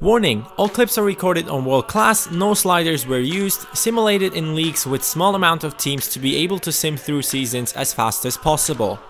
Warning, all clips are recorded on world class, no sliders were used, simulated in leagues with small amount of teams to be able to sim through seasons as fast as possible.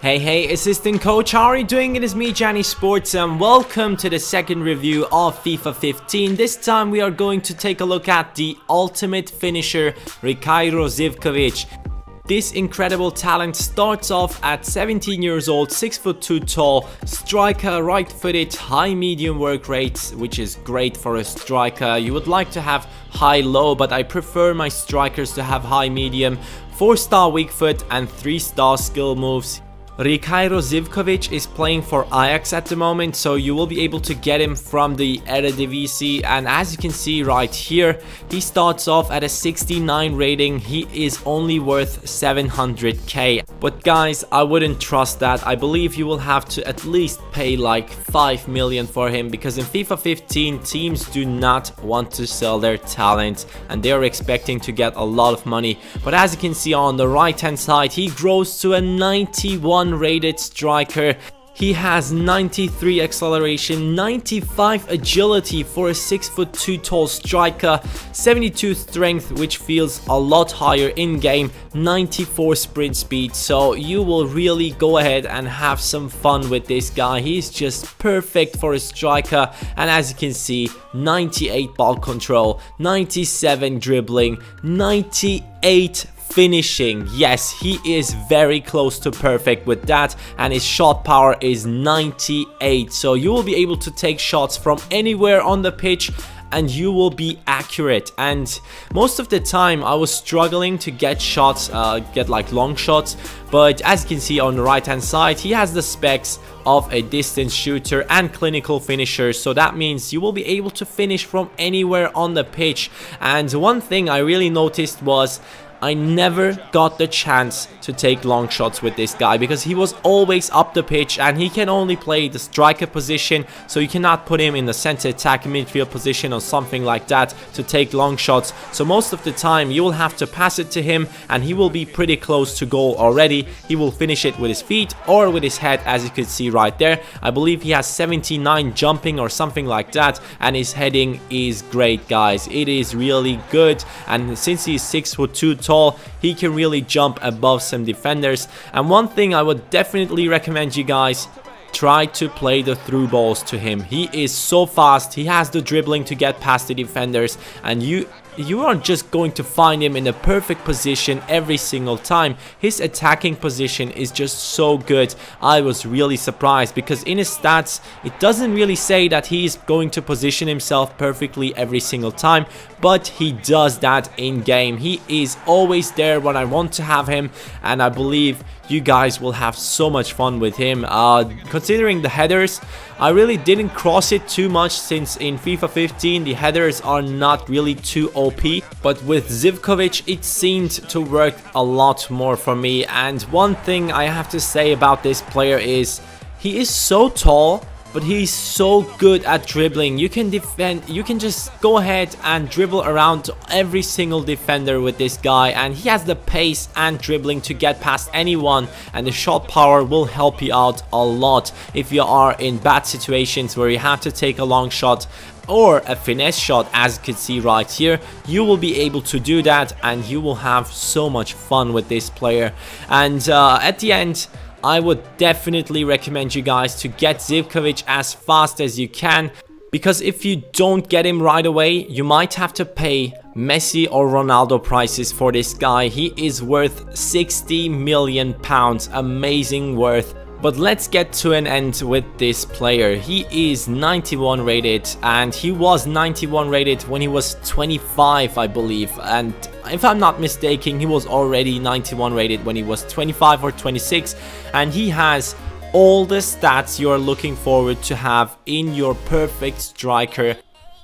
Hey hey, assistant coach, how are you doing? It is me, Cani Sports, and welcome to the second review of FIFA 15. This time we are going to take a look at the ultimate finisher, Richairo Zivkovic. This incredible talent starts off at 17 years old, 6 foot 2 tall, striker, right footed, high medium work rate, which is great for a striker. You would like to have high low, but I prefer my strikers to have high medium, 4 star weak foot and 3 star skill moves. Richairo Zivkovic is playing for Ajax at the moment, so you will be able to get him from the Eredivisie. And as you can see right here, he starts off at a 69 rating. He is only worth 700k. But guys, I wouldn't trust that. I believe you will have to at least pay like 5 million for him because in FIFA 15, teams do not want to sell their talent and they are expecting to get a lot of money. But as you can see on the right hand side, he grows to a 91 rated striker. He has 93 acceleration, 95 agility for a 6 foot 2 tall striker, 72 strength which feels a lot higher in game, 94 sprint speed so you will really go ahead and have some fun with this guy. He's just perfect for a striker and as you can see 98 ball control, 97 dribbling, 98 finishing. Yes, he is very close to perfect with that and his shot power is 98. So you will be able to take shots from anywhere on the pitch and you will be accurate and most of the time I was struggling to get shots uh, get like long shots but as you can see on the right hand side he has the specs of a distance shooter and clinical finisher so that means you will be able to finish from anywhere on the pitch and one thing I really noticed was I never got the chance to take long shots with this guy because he was always up the pitch and he can only play the striker position so you cannot put him in the center attack midfield position or something like that to take long shots. So most of the time you will have to pass it to him and he will be pretty close to goal already. He will finish it with his feet or with his head as you can see right there. I believe he has 79 jumping or something like that and his heading is great guys. It is really good. And since he's 6 foot 2 tall, he can really jump above some defenders. And one thing I would definitely recommend you guys try to play the through balls to him. He is so fast, he has the dribbling to get past the defenders and you you aren't just going to find him in the perfect position every single time. His attacking position is just so good. I was really surprised because in his stats, it doesn't really say that he's going to position himself perfectly every single time, but he does that in game. He is always there when I want to have him and I believe you guys will have so much fun with him. Uh, considering the headers, I really didn't cross it too much since in FIFA 15 the headers are not really too OP. But with Zivkovic it seemed to work a lot more for me. And one thing I have to say about this player is he is so tall but he's so good at dribbling. You can defend, you can just go ahead and dribble around every single defender with this guy and he has the pace and dribbling to get past anyone and the shot power will help you out a lot if you are in bad situations where you have to take a long shot or a finesse shot as you can see right here you will be able to do that and you will have so much fun with this player and uh, at the end I would definitely recommend you guys to get Zivkovic as fast as you can because if you don't get him right away, you might have to pay Messi or Ronaldo prices for this guy. He is worth 60 million pounds, amazing worth. But let's get to an end with this player. He is 91 rated and he was 91 rated when he was 25 I believe and if I'm not mistaken he was already 91 rated when he was 25 or 26 and he has all the stats you are looking forward to have in your perfect striker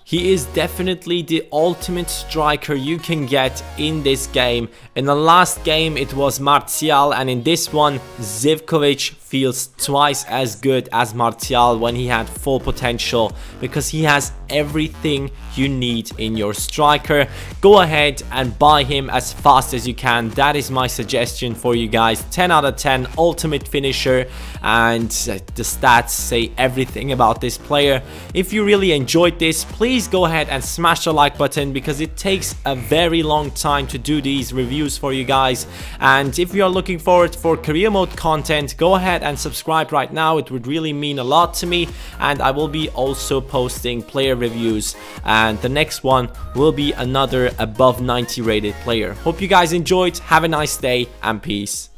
he is definitely the ultimate striker you can get in this game. In the last game it was Martial and in this one Zivkovic feels twice as good as Martial when he had full potential because he has everything you need in your striker. Go ahead and buy him as fast as you can. That is my suggestion for you guys. 10 out of 10 ultimate finisher and uh, the stats say everything about this player. If you really enjoyed this, please go ahead and smash the like button because it takes a very long time to do these reviews for you guys. And if you are looking forward for career mode content, go ahead and subscribe right now. It would really mean a lot to me. And I will be also posting player reviews. And the next one will be another above 90 rated player. Hope you guys enjoyed. Have a nice day and peace.